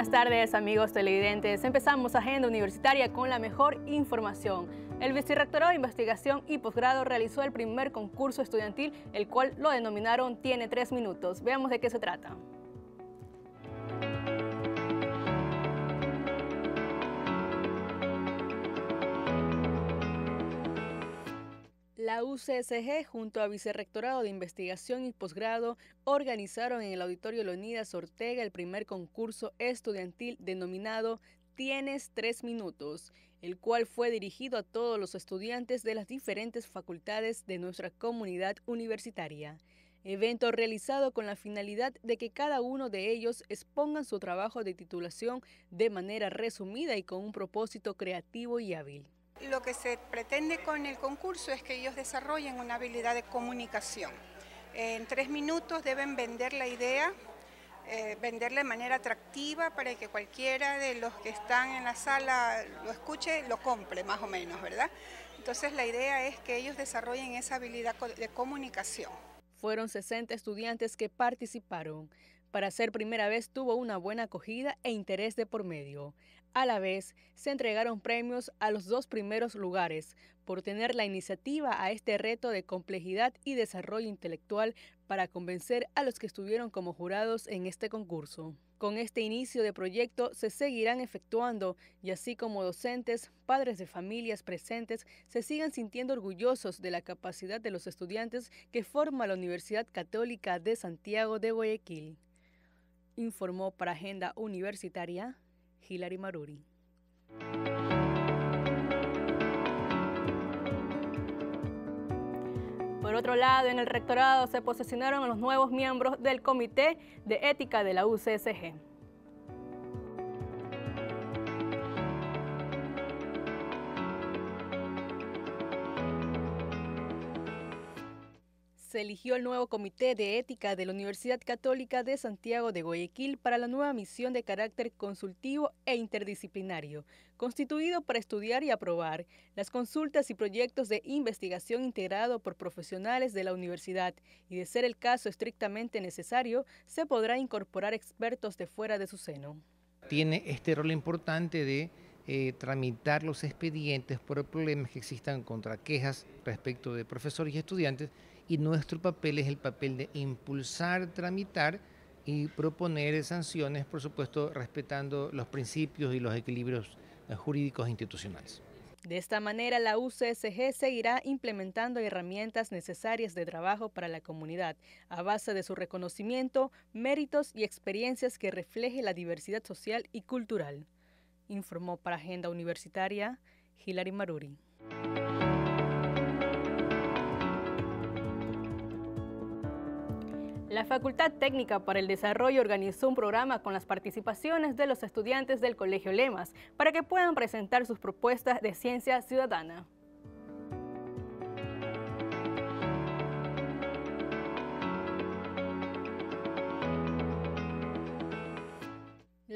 Buenas tardes amigos televidentes. Empezamos Agenda Universitaria con la mejor información. El Vicerrectorado de Investigación y Posgrado realizó el primer concurso estudiantil, el cual lo denominaron Tiene tres minutos. Veamos de qué se trata. La UCSG junto a Vicerrectorado de Investigación y Posgrado organizaron en el Auditorio Leonidas Ortega el primer concurso estudiantil denominado Tienes tres minutos, el cual fue dirigido a todos los estudiantes de las diferentes facultades de nuestra comunidad universitaria. Evento realizado con la finalidad de que cada uno de ellos expongan su trabajo de titulación de manera resumida y con un propósito creativo y hábil. Lo que se pretende con el concurso es que ellos desarrollen una habilidad de comunicación. En tres minutos deben vender la idea, eh, venderla de manera atractiva para que cualquiera de los que están en la sala lo escuche, lo compre más o menos, ¿verdad? Entonces la idea es que ellos desarrollen esa habilidad de comunicación. Fueron 60 estudiantes que participaron. Para ser primera vez tuvo una buena acogida e interés de por medio. A la vez, se entregaron premios a los dos primeros lugares por tener la iniciativa a este reto de complejidad y desarrollo intelectual para convencer a los que estuvieron como jurados en este concurso. Con este inicio de proyecto se seguirán efectuando y así como docentes, padres de familias presentes se sigan sintiendo orgullosos de la capacidad de los estudiantes que forma la Universidad Católica de Santiago de Guayaquil. Informó para Agenda Universitaria Hilary Maruri. Por otro lado, en el rectorado se posesionaron los nuevos miembros del Comité de Ética de la UCSG. Se eligió el nuevo Comité de Ética de la Universidad Católica de Santiago de Guayaquil para la nueva misión de carácter consultivo e interdisciplinario, constituido para estudiar y aprobar las consultas y proyectos de investigación integrado por profesionales de la universidad y, de ser el caso estrictamente necesario, se podrá incorporar expertos de fuera de su seno. Tiene este rol importante de eh, tramitar los expedientes por problemas que existan contra quejas respecto de profesores y estudiantes y nuestro papel es el papel de impulsar, tramitar y proponer sanciones, por supuesto, respetando los principios y los equilibrios eh, jurídicos e institucionales. De esta manera, la UCSG seguirá implementando herramientas necesarias de trabajo para la comunidad, a base de su reconocimiento, méritos y experiencias que refleje la diversidad social y cultural. Informó para Agenda Universitaria Hilary Maruri. La Facultad Técnica para el Desarrollo organizó un programa con las participaciones de los estudiantes del Colegio Lemas para que puedan presentar sus propuestas de ciencia ciudadana.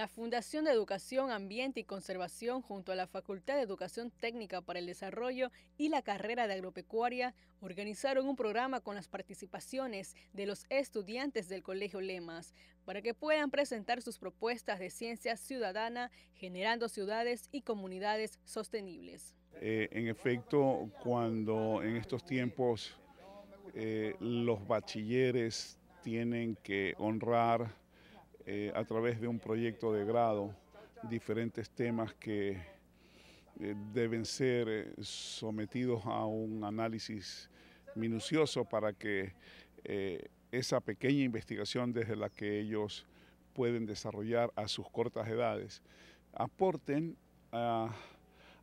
La Fundación de Educación, Ambiente y Conservación junto a la Facultad de Educación Técnica para el Desarrollo y la carrera de agropecuaria organizaron un programa con las participaciones de los estudiantes del Colegio Lemas para que puedan presentar sus propuestas de ciencia ciudadana generando ciudades y comunidades sostenibles. Eh, en efecto, cuando en estos tiempos eh, los bachilleres tienen que honrar eh, a través de un proyecto de grado diferentes temas que eh, deben ser eh, sometidos a un análisis minucioso para que esa pequeña investigación desde la que ellos pueden desarrollar a sus cortas edades aporten a,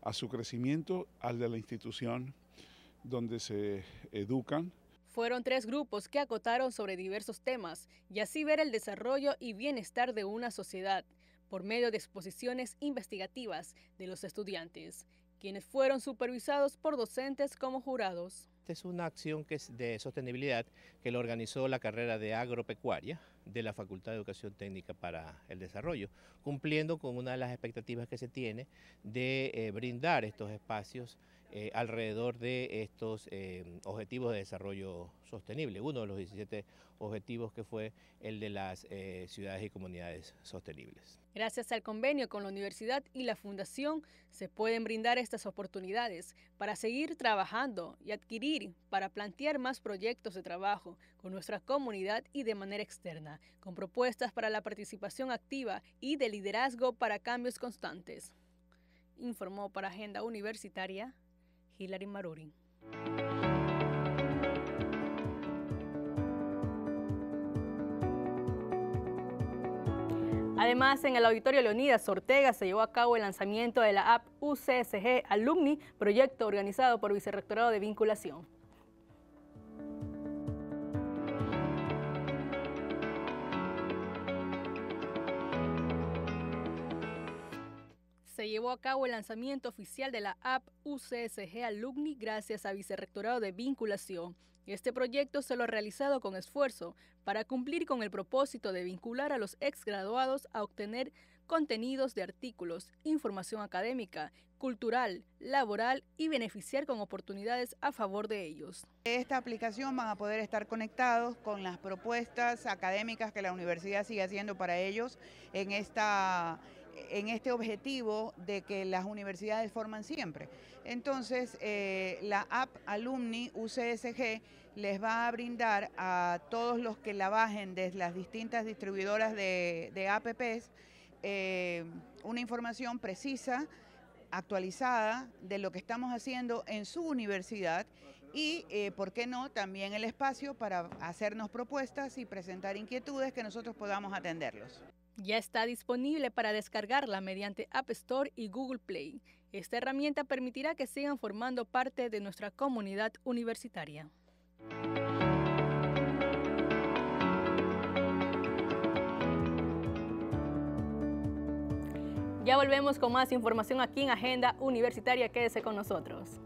a su crecimiento al de la institución donde se educan, fueron tres grupos que acotaron sobre diversos temas y así ver el desarrollo y bienestar de una sociedad por medio de exposiciones investigativas de los estudiantes, quienes fueron supervisados por docentes como jurados. Esta es una acción que es de sostenibilidad que lo organizó la carrera de agropecuaria de la Facultad de Educación Técnica para el Desarrollo, cumpliendo con una de las expectativas que se tiene de eh, brindar estos espacios eh, alrededor de estos eh, objetivos de desarrollo sostenible, uno de los 17 objetivos que fue el de las eh, ciudades y comunidades sostenibles. Gracias al convenio con la universidad y la fundación se pueden brindar estas oportunidades para seguir trabajando y adquirir para plantear más proyectos de trabajo con nuestra comunidad y de manera externa, con propuestas para la participación activa y de liderazgo para cambios constantes. Informó para Agenda Universitaria Hilary Maruri. Además, en el Auditorio Leonidas Ortega se llevó a cabo el lanzamiento de la app UCSG Alumni, proyecto organizado por Vicerrectorado de Vinculación. Se llevó a cabo el lanzamiento oficial de la app UCSG Alumni gracias a Vicerrectorado de Vinculación. Este proyecto se lo ha realizado con esfuerzo para cumplir con el propósito de vincular a los exgraduados a obtener contenidos de artículos, información académica, cultural, laboral y beneficiar con oportunidades a favor de ellos. Esta aplicación van a poder estar conectados con las propuestas académicas que la universidad sigue haciendo para ellos en esta en este objetivo de que las universidades forman siempre. Entonces, eh, la app Alumni UCSG les va a brindar a todos los que la bajen desde las distintas distribuidoras de, APPs eh, una información precisa, actualizada de lo que estamos haciendo en su universidad y, eh, ¿por qué no?, también el espacio para hacernos propuestas y presentar inquietudes que nosotros podamos atenderlos. Ya está disponible para descargarla mediante App Store y Google Play. Esta herramienta permitirá que sigan formando parte de nuestra comunidad universitaria. Ya volvemos con más información aquí en Agenda Universitaria. Quédese con nosotros.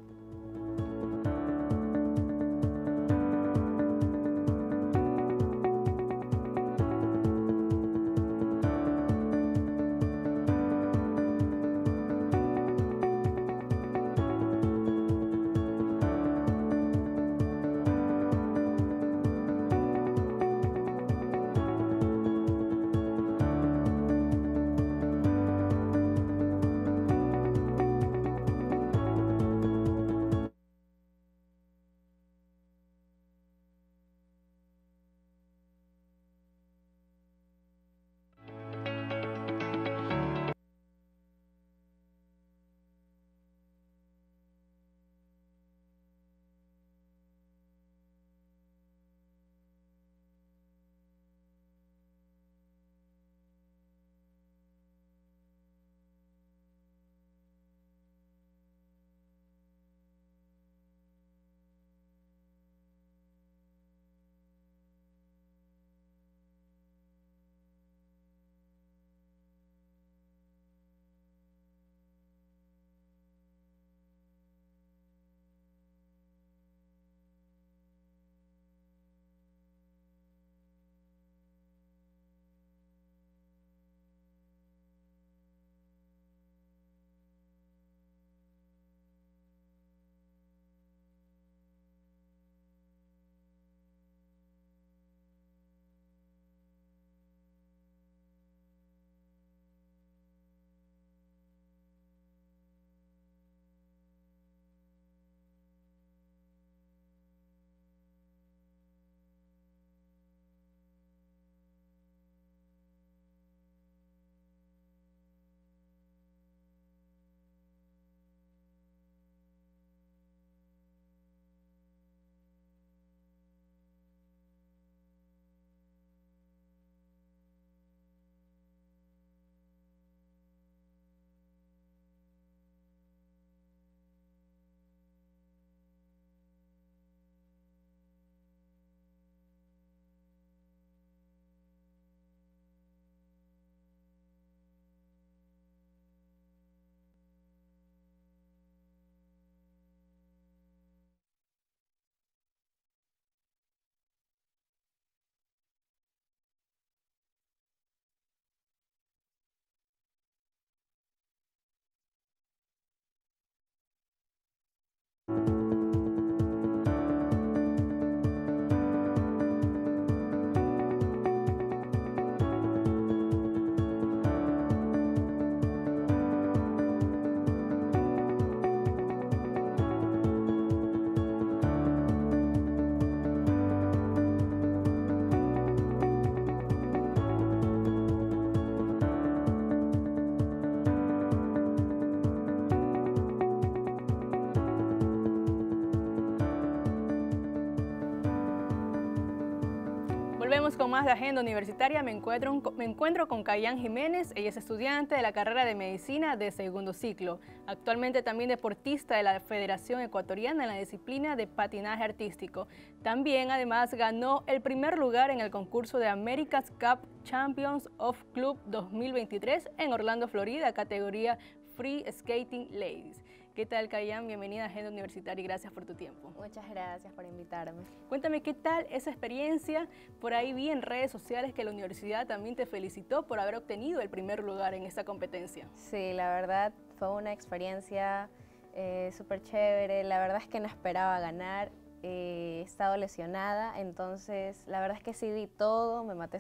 Con más de Agenda Universitaria. Me encuentro, me encuentro con Cayán Jiménez. Ella es estudiante de la carrera de Medicina de segundo ciclo. Actualmente también deportista de la Federación Ecuatoriana en la disciplina de patinaje artístico. También, además, ganó el primer lugar en el concurso de America's Cup Champions of Club 2023 en Orlando, Florida, categoría Free Skating Ladies. ¿Qué tal, Cayán? Bienvenida a Agenda Universitaria y gracias por tu tiempo. Muchas gracias por invitarme. Cuéntame, ¿qué tal esa experiencia? Por ahí vi en redes sociales que la universidad también te felicitó por haber obtenido el primer lugar en esta competencia. Sí, la verdad fue una experiencia eh, súper chévere. La verdad es que no esperaba ganar. Eh, he estado lesionada, entonces la verdad es que sí di todo, me maté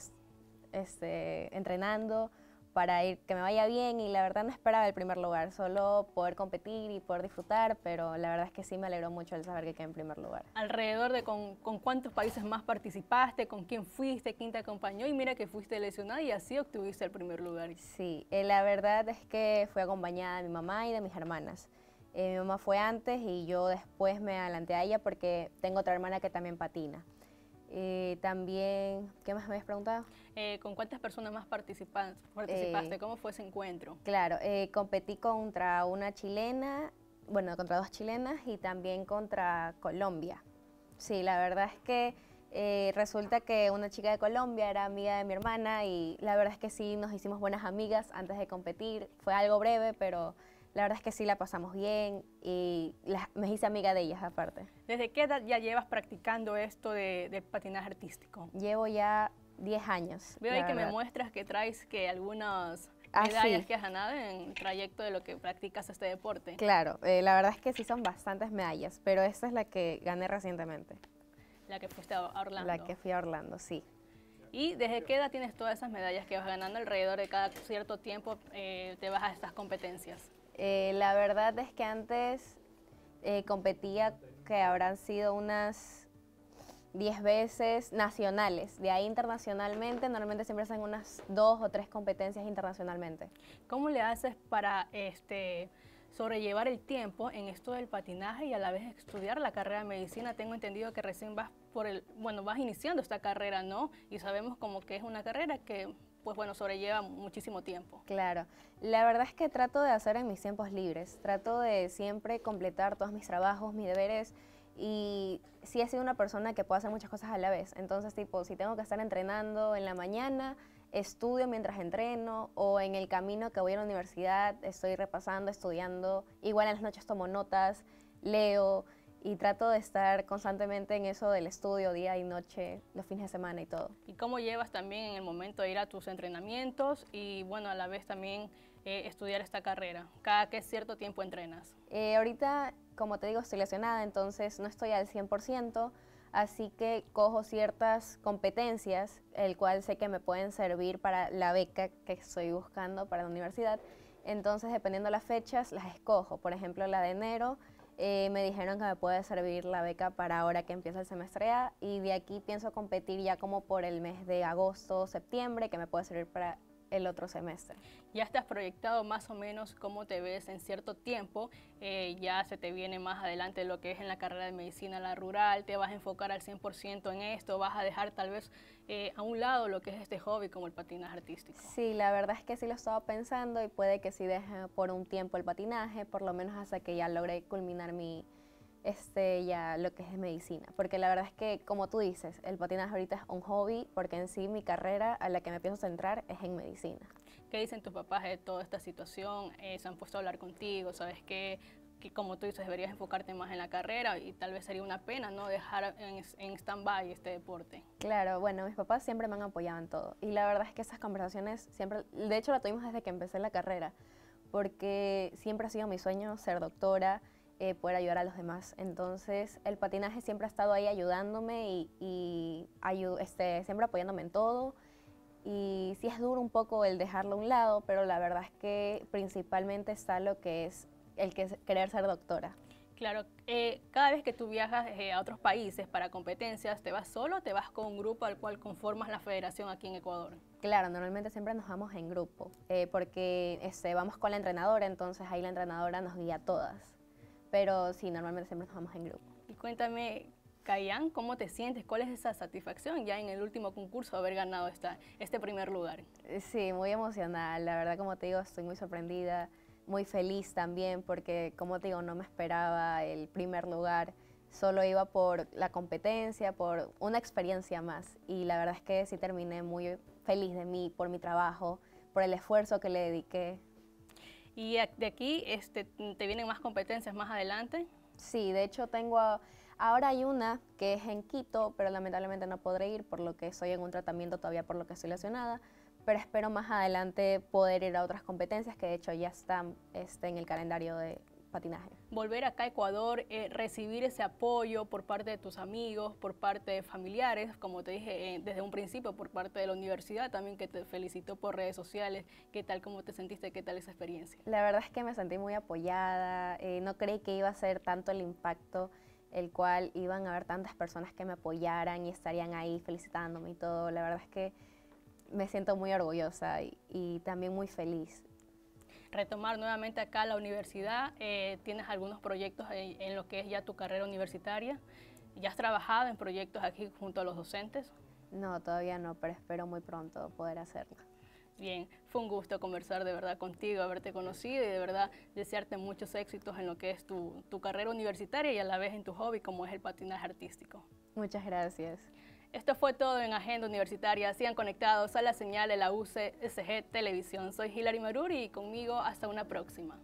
este, entrenando para ir, que me vaya bien y la verdad no esperaba el primer lugar, solo poder competir y poder disfrutar, pero la verdad es que sí me alegró mucho el saber que quedé en primer lugar. Alrededor de con, cuántos países más participaste, con quién fuiste, quién te acompañó y mira que fuiste lesionada y así obtuviste el primer lugar. Sí, eh, la verdad es que fui acompañada de mi mamá y de mis hermanas. Eh, mi mamá fue antes y yo después me adelanté a ella porque tengo otra hermana que también patina. Eh, también, ¿qué más me habías preguntado? Eh, ¿Con cuántas personas más participaste? Eh, ¿Cómo fue ese encuentro? Claro, competí contra una chilena, bueno, contra dos chilenas y también contra Colombia. Sí, la verdad es que resulta que una chica de Colombia era amiga de mi hermana y la verdad es que sí, nos hicimos buenas amigas antes de competir. Fue algo breve, pero la verdad es que sí la pasamos bien y me hice amiga de ellas aparte. ¿Desde qué edad ya llevas practicando esto de, patinaje artístico? Llevo ya 10 años. Veo ahí que me muestras que traes que algunas ah, medallas que has ganado en el trayecto de lo que practicas este deporte. Claro, eh, la verdad es que sí son bastantes medallas, pero esta es la que gané recientemente. La que fuiste a Orlando. La que fui a Orlando, sí. ¿Y desde qué edad tienes todas esas medallas que vas ganando alrededor de cada cierto tiempo eh, te vas a estas competencias? Eh, la verdad es que antes eh, competía que habrán sido unas 10 veces nacionales. De ahí internacionalmente, normalmente siempre hacen unas dos o tres competencias internacionalmente. ¿Cómo le haces para este, sobrellevar el tiempo en esto del patinaje y a la vez estudiar la carrera de medicina? Tengo entendido que recién vas por el, bueno, vas iniciando esta carrera, ¿no? Y sabemos como que es una carrera que pues bueno, sobrelleva muchísimo tiempo. Claro, la verdad es que trato de hacer en mis tiempos libres, trato de siempre completar todos mis trabajos, mis deberes y sí he sido una persona que puede hacer muchas cosas a la vez. Entonces, tipo, si tengo que estar entrenando en la mañana, estudio mientras entreno o en el camino que voy a la universidad estoy repasando, estudiando, igual en las noches tomo notas, leo y trato de estar constantemente en eso del estudio día y noche, los fines de semana y todo. ¿Y cómo llevas también en el momento de ir a tus entrenamientos y bueno, a la vez también eh, estudiar esta carrera? ¿Cada qué cierto tiempo entrenas? Eh, ahorita, como te digo, estoy lesionada, entonces no estoy al 100%, así que cojo ciertas competencias, el cual sé que me pueden servir para la beca que estoy buscando para la universidad. Entonces, dependiendo de las fechas, las escojo. Por ejemplo, la de enero eh, me dijeron que me puede servir la beca para ahora que empieza el semestre A y de aquí pienso competir ya como por el mes de agosto, septiembre, que me puede servir para el otro semestre. Ya estás proyectado más o menos cómo te ves en cierto tiempo, eh, ya se te viene más adelante lo que es en la carrera de medicina la rural, te vas a enfocar al 100% en esto, vas a dejar tal vez eh, a un lado lo que es este hobby como el patinaje artístico. Sí, la verdad es que sí lo estaba pensando y puede que sí deje por un tiempo el patinaje, por lo menos hasta que ya logre culminar mi, este, ya lo que es medicina. Porque la verdad es que, como tú dices, el patinaje ahorita es un hobby, porque en sí mi carrera a la que me pienso centrar es en medicina. ¿Qué dicen tus papás de toda esta situación? Eh, ¿Se han puesto a hablar contigo? ¿Sabes qué? que como tú dices, deberías enfocarte más en la carrera y tal vez sería una pena no dejar en, en stand-by este deporte. Claro, bueno, mis papás siempre me han apoyado en todo y la verdad es que esas conversaciones siempre, de hecho la tuvimos desde que empecé la carrera, porque siempre ha sido mi sueño ser doctora, eh, poder ayudar a los demás. Entonces, el patinaje siempre ha estado ahí ayudándome y, y este, siempre apoyándome en todo. Y sí es duro un poco el dejarlo a un lado, pero la verdad es que principalmente está lo que es el que querer ser doctora. Claro, eh, cada vez que tú viajas eh, a otros países para competencias, ¿te vas solo o te vas con un grupo al cual conformas la federación aquí en Ecuador? Claro, normalmente siempre nos vamos en grupo, porque este, vamos con la entrenadora, entonces ahí la entrenadora nos guía a todas pero sí, normalmente siempre nos vamos en grupo. Y cuéntame, Cayán, ¿cómo te sientes? ¿Cuál es esa satisfacción ya en el último concurso haber ganado esta, este primer lugar? Eh, sí, muy emocionada. La verdad, como te digo, estoy muy sorprendida, muy feliz también porque, como te digo, no me esperaba el primer lugar. Solo iba por la competencia, por una experiencia más. Y la verdad es que sí terminé muy feliz de mí, por mi trabajo, por el esfuerzo que le dediqué. ¿Y de aquí este, te vienen más competencias más adelante? Sí, de hecho tengo... Ahora hay una que es en Quito, pero lamentablemente no podré ir por lo que estoy en un tratamiento todavía por lo que estoy lesionada. Pero espero más adelante poder ir a otras competencias que de hecho ya están este, en el calendario de, patinaje. Volver acá a Ecuador, eh, recibir ese apoyo por parte de tus amigos, por parte de familiares, como te dije eh, desde un principio, por parte de la universidad también que te felicitó por redes sociales. ¿Qué tal, cómo te sentiste, qué tal esa experiencia? La verdad es que me sentí muy apoyada, eh, no creí que iba a ser tanto el impacto el cual iban a haber tantas personas que me apoyaran y estarían ahí felicitándome y todo. La verdad es que me siento muy orgullosa y también muy feliz retomar nuevamente acá la universidad. Eh, tienes algunos proyectos en, lo que es ya tu carrera universitaria. ¿Ya has trabajado en proyectos aquí junto a los docentes? No, todavía no, pero espero muy pronto poder hacerlo. Bien, fue un gusto conversar de verdad contigo, haberte conocido y de verdad desearte muchos éxitos en lo que es tu, tu carrera universitaria y a la vez en tu hobby como es el patinaje artístico. Muchas gracias. Esto fue todo en Agenda Universitaria. Sigan conectados a la señal de la UCSG Televisión. Soy Hilary Maruri y conmigo hasta una próxima.